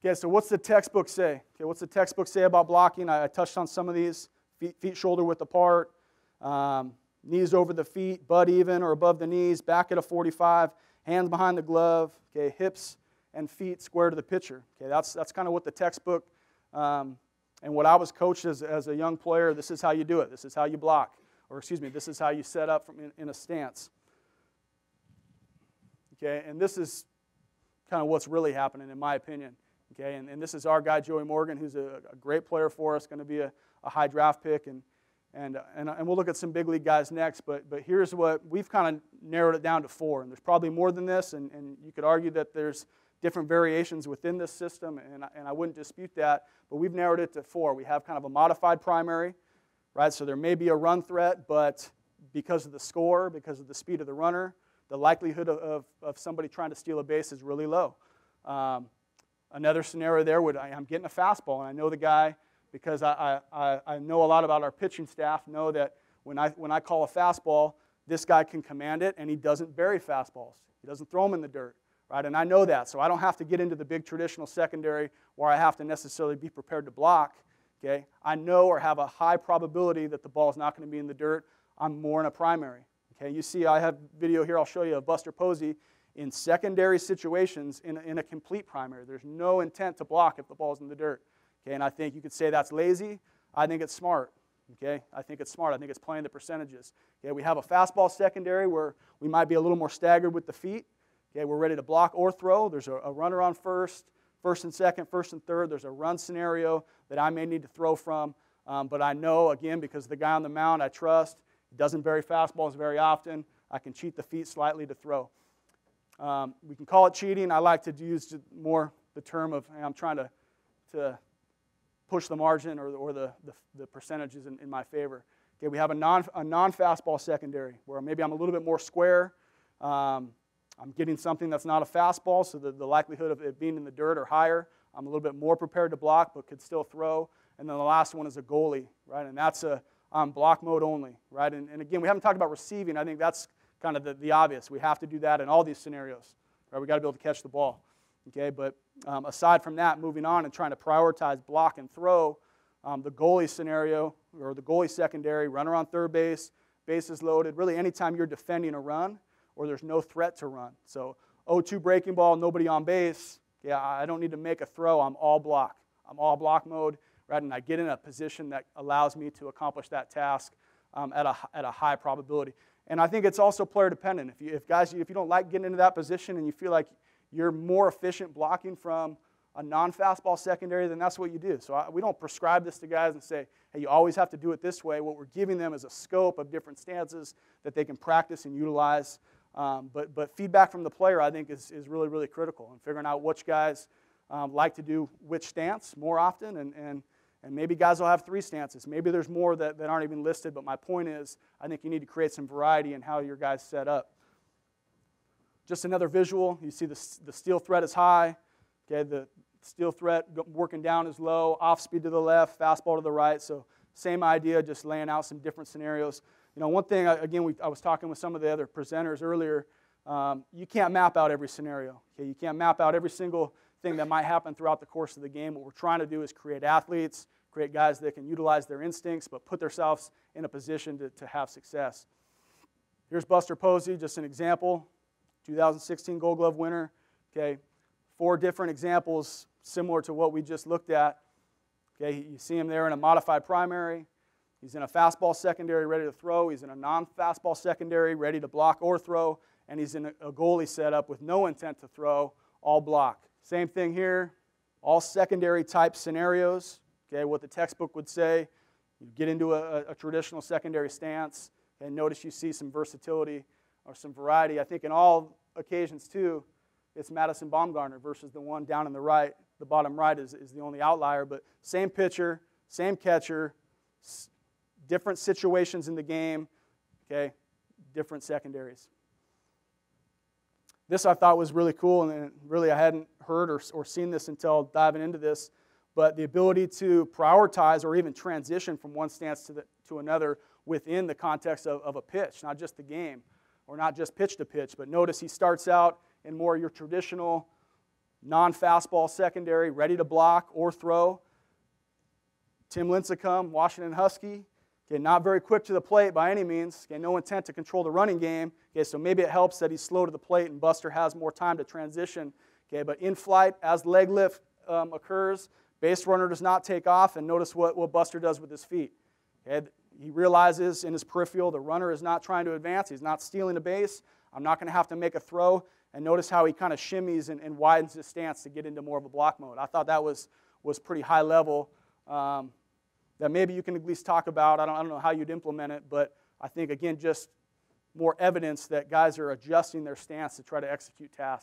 Okay, so what's the textbook say? Okay, what's the textbook say about blocking? I, I touched on some of these feet, feet shoulder width apart, um, knees over the feet, butt even or above the knees, back at a 45, hands behind the glove, okay, hips and feet square to the pitcher. Okay, that's, that's kind of what the textbook um, and what I was coached as, as a young player, this is how you do it. This is how you block. Or, excuse me, this is how you set up from in, in a stance. Okay, and this is kind of what's really happening, in my opinion. Okay, and, and this is our guy, Joey Morgan, who's a, a great player for us, going to be a, a high draft pick. And, and, and, and we'll look at some big league guys next. But, but here's what we've kind of narrowed it down to four. And there's probably more than this. And, and you could argue that there's different variations within this system, and, and I wouldn't dispute that. But we've narrowed it to four. We have kind of a modified primary, right? So there may be a run threat, but because of the score, because of the speed of the runner, the likelihood of, of, of somebody trying to steal a base is really low. Um, another scenario there would I, am getting a fastball, and I know the guy because I, I, I know a lot about our pitching staff, know that when I, when I call a fastball, this guy can command it, and he doesn't bury fastballs. He doesn't throw them in the dirt, right? And I know that, so I don't have to get into the big traditional secondary where I have to necessarily be prepared to block. Okay, I know or have a high probability that the ball is not going to be in the dirt. I'm more in a primary. Okay, you see, I have video here. I'll show you of Buster Posey in secondary situations in, in a complete primary. There's no intent to block if the ball's in the dirt. Okay, and I think you could say that's lazy. I think it's smart. Okay, I think it's smart. I think it's playing the percentages. Okay, we have a fastball secondary where we might be a little more staggered with the feet. Okay, we're ready to block or throw. There's a, a runner on first, first and second, first and third. There's a run scenario that I may need to throw from. Um, but I know, again, because the guy on the mound I trust, doesn't bury fastballs very often. I can cheat the feet slightly to throw. Um, we can call it cheating. I like to use more the term of hey, I'm trying to, to push the margin or, or the, the, the percentages in, in, my favor. Okay, we have a non, a non-fastball secondary where maybe I'm a little bit more square. Um, I'm getting something that's not a fastball, so the, the likelihood of it being in the dirt or higher. I'm a little bit more prepared to block, but could still throw. And then the last one is a goalie, right? And that's a um, block mode only, right? And, and again, we haven't talked about receiving. I think that's kind of the, the obvious. We have to do that in all these scenarios, right? We've got to be able to catch the ball, okay? But um, aside from that, moving on and trying to prioritize block and throw, um, the goalie scenario or the goalie secondary, runner on third base, bases loaded, really anytime you're defending a run or there's no threat to run. So 0-2 breaking ball, nobody on base. Yeah, I don't need to make a throw. I'm all block. I'm all block mode, right? And I get in a position that allows me to accomplish that task um, at, a, at a high probability. And I think it's also player dependent. If, you, if guys, if you don't like getting into that position and you feel like you're more efficient blocking from a non-fastball secondary, then that's what you do. So I, we don't prescribe this to guys and say, hey, you always have to do it this way. What we're giving them is a scope of different stances that they can practice and utilize. Um, but, but feedback from the player, I think, is, is really, really critical in figuring out which guys um, like to do which stance more often and, and and maybe guys will have three stances. Maybe there's more that, that aren't even listed, but my point is I think you need to create some variety in how your guys set up. Just another visual. You see the, the steal threat is high. Okay, the steal threat working down is low, off speed to the left, fastball to the right. So same idea, just laying out some different scenarios. You know, one thing, again, we, I was talking with some of the other presenters earlier. Um, you can't map out every scenario. Okay, you can't map out every single thing that might happen throughout the course of the game. What we're trying to do is create athletes, create guys that can utilize their instincts, but put themselves in a position to, to have success. Here's Buster Posey, just an example. 2016 Gold Glove winner. Okay, four different examples similar to what we just looked at. Okay, you see him there in a modified primary. He's in a fastball secondary ready to throw. He's in a non fastball secondary ready to block or throw. And he's in a goalie setup with no intent to throw, all block. Same thing here, all secondary type scenarios. Okay, what the textbook would say. You get into a, a traditional secondary stance, and notice you see some versatility or some variety. I think in all occasions, too, it's Madison Bumgarner versus the one down in the right. The bottom right is, is the only outlier, but same pitcher, same catcher, different situations in the game, okay, different secondaries. This I thought was really cool, and really I hadn't heard or, or seen this until diving into this. But the ability to prioritize or even transition from one stance to, the, to another within the context of, of a pitch, not just the game, or not just pitch to pitch. But notice he starts out in more your traditional non fastball secondary, ready to block or throw. Tim Lincecum, Washington Husky. Okay, not very quick to the plate by any means. Okay, no intent to control the running game. Okay, so maybe it helps that he's slow to the plate and Buster has more time to transition. Okay, but in flight, as leg lift um, occurs, base runner does not take off, and notice what, what Buster does with his feet. Okay, he realizes in his peripheral the runner is not trying to advance, he's not stealing a base. I'm not going to have to make a throw. And notice how he kind of shimmies and, and, widens his stance to get into more of a block mode. I thought that was, was pretty high level. Um, that maybe you can at least talk about. I don't, I don't know how you'd implement it, but I think, again, just more evidence that guys are adjusting their stance to try to execute tasks.